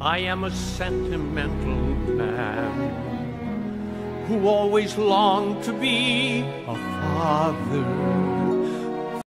I am a sentimental man who always longed to be a father.